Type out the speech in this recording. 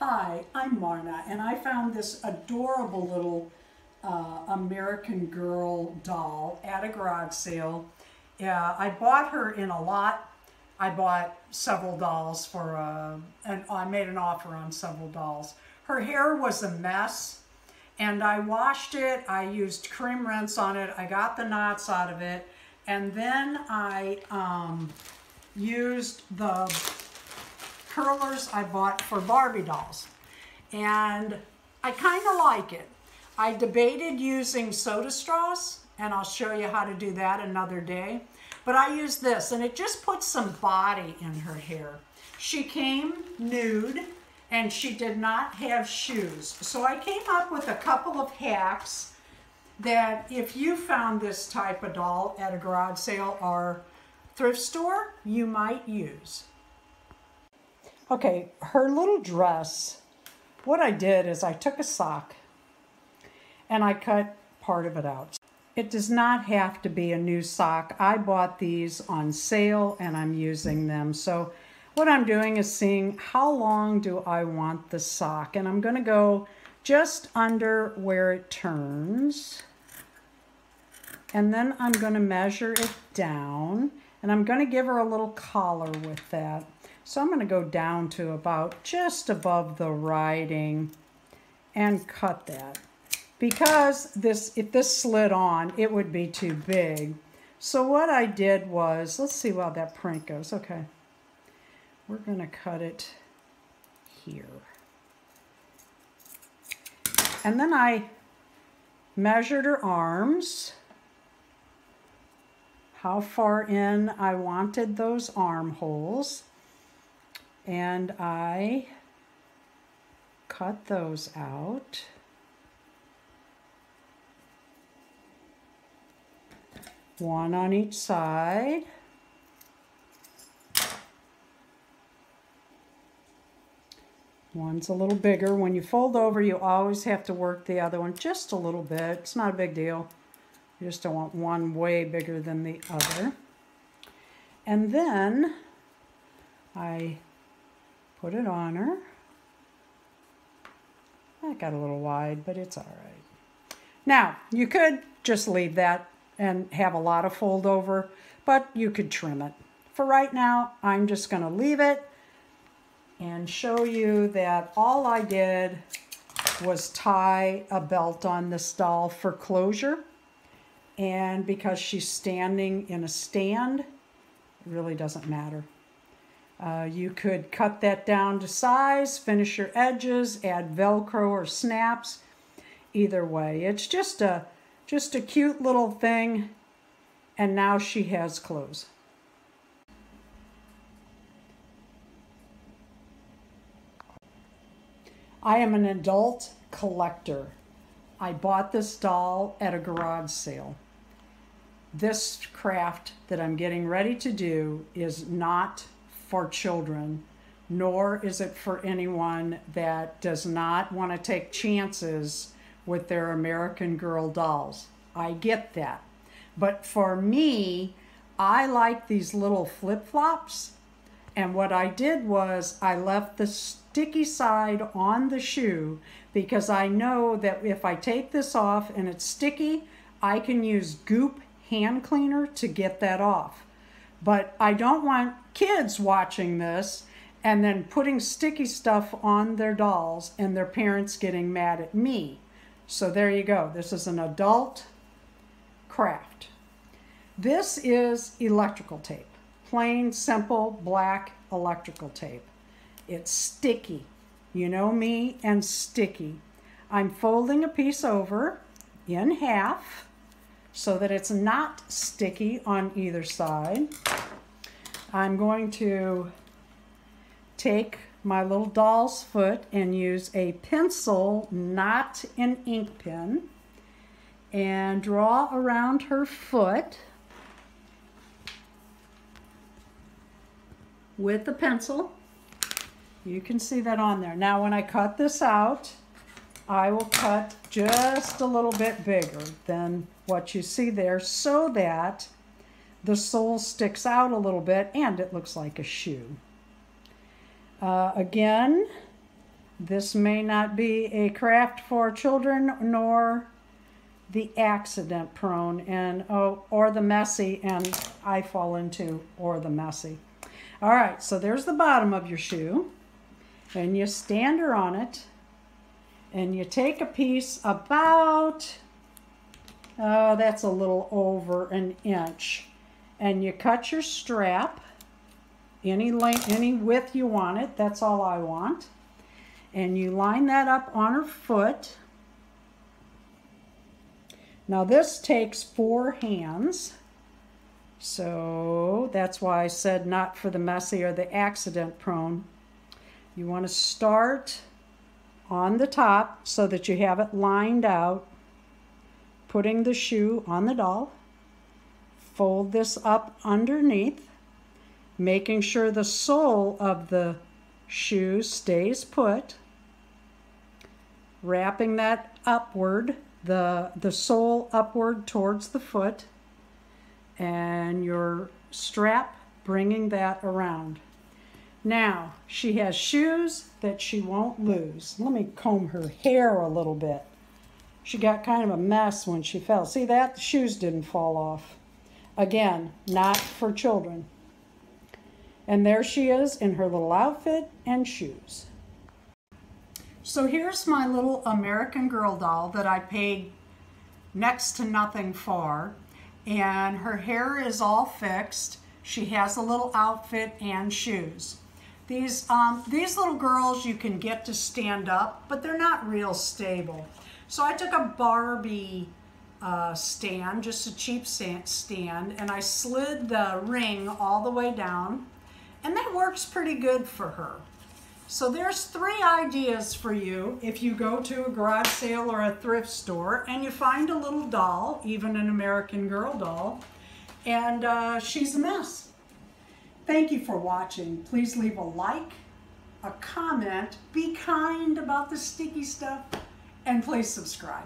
Hi, I'm Marna, and I found this adorable little uh, American Girl doll at a garage sale. Yeah, I bought her in a lot. I bought several dolls for, uh, and I made an offer on several dolls. Her hair was a mess, and I washed it. I used cream rinse on it. I got the knots out of it, and then I um, used the curlers I bought for Barbie dolls. And I kind of like it. I debated using soda straws, and I'll show you how to do that another day. But I use this, and it just puts some body in her hair. She came nude, and she did not have shoes. So I came up with a couple of hacks that if you found this type of doll at a garage sale or thrift store, you might use. Okay, her little dress, what I did is I took a sock and I cut part of it out. It does not have to be a new sock. I bought these on sale and I'm using them. So what I'm doing is seeing how long do I want the sock and I'm gonna go just under where it turns and then I'm gonna measure it down and I'm gonna give her a little collar with that. So I'm going to go down to about just above the writing and cut that. Because this, if this slid on, it would be too big. So what I did was, let's see how that print goes. Okay. We're going to cut it here. And then I measured her arms, how far in I wanted those armholes and I cut those out. One on each side. One's a little bigger. When you fold over, you always have to work the other one just a little bit. It's not a big deal. You just don't want one way bigger than the other. And then I Put it on her. That got a little wide, but it's all right. Now, you could just leave that and have a lot of fold over, but you could trim it. For right now, I'm just going to leave it and show you that all I did was tie a belt on this doll for closure. And because she's standing in a stand, it really doesn't matter. Uh, you could cut that down to size, finish your edges, add Velcro or snaps. Either way, it's just a, just a cute little thing. And now she has clothes. I am an adult collector. I bought this doll at a garage sale. This craft that I'm getting ready to do is not for children, nor is it for anyone that does not want to take chances with their American Girl dolls. I get that. But for me, I like these little flip-flops. And what I did was I left the sticky side on the shoe because I know that if I take this off and it's sticky, I can use Goop hand cleaner to get that off. But I don't want kids watching this and then putting sticky stuff on their dolls and their parents getting mad at me. So there you go. This is an adult craft. This is electrical tape. Plain, simple, black electrical tape. It's sticky. You know me and sticky. I'm folding a piece over in half so that it's not sticky on either side. I'm going to take my little doll's foot and use a pencil, not an ink pen, and draw around her foot with the pencil. You can see that on there. Now when I cut this out, I will cut just a little bit bigger than what you see there so that the sole sticks out a little bit and it looks like a shoe. Uh, again, This may not be a craft for children nor the accident prone and oh, or the messy and I fall into or the messy. All right, so there's the bottom of your shoe and you stand her on it and you take a piece about oh that's a little over an inch and you cut your strap any length any width you want it that's all I want. And you line that up on her foot. Now this takes four hands so that's why I said not for the messy or the accident prone. You want to start on the top so that you have it lined out, putting the shoe on the doll. Fold this up underneath, making sure the sole of the shoe stays put. Wrapping that upward, the, the sole upward towards the foot, and your strap bringing that around. Now, she has shoes that she won't lose. Let me comb her hair a little bit. She got kind of a mess when she fell. See that? The shoes didn't fall off. Again, not for children. And there she is in her little outfit and shoes. So here's my little American Girl doll that I paid next to nothing for. And her hair is all fixed. She has a little outfit and shoes. These, um, these little girls you can get to stand up, but they're not real stable. So I took a Barbie uh, stand, just a cheap stand, and I slid the ring all the way down, and that works pretty good for her. So there's three ideas for you if you go to a garage sale or a thrift store and you find a little doll, even an American Girl doll, and uh, she's a mess. Thank you for watching. Please leave a like, a comment, be kind about the sticky stuff, and please subscribe.